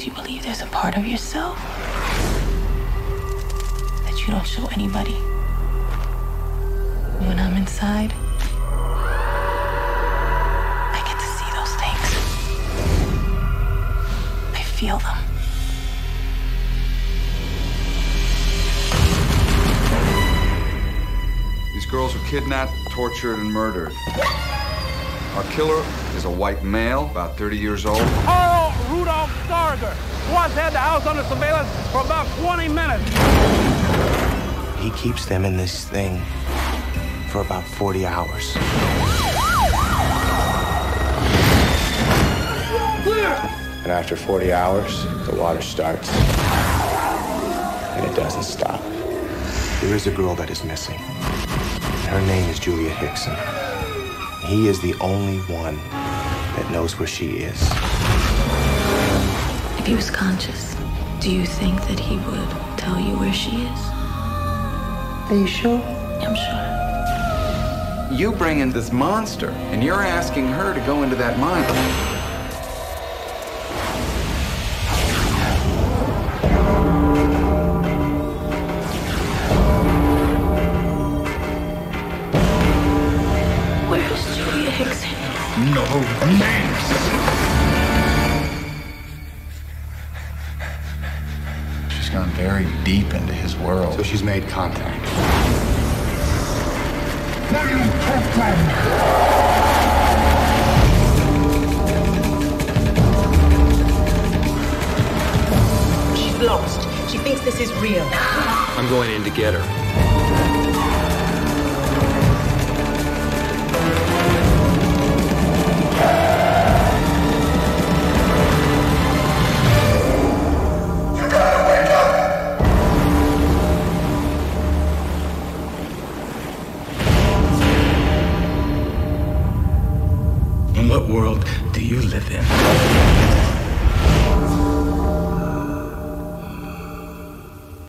Do you believe there's a part of yourself that you don't show anybody? When I'm inside, I get to see those things. I feel them. These girls were kidnapped, tortured, and murdered. Our killer is a white male, about 30 years old. Carl Rudolph Stargher once had the house under surveillance for about 20 minutes. He keeps them in this thing for about 40 hours. And after 40 hours, the water starts. And it doesn't stop. There is a girl that is missing. Her name is Julia Hickson. He is the only one that knows where she is. If he was conscious, do you think that he would tell you where she is? Are you sure? I'm sure. You bring in this monster, and you're asking her to go into that mine. Where is Julia Hickson? No names. She's gone very deep into his world. So she's made contact. Now you have planned. She's lost. She thinks this is real. I'm going in to get her. What world do you live in?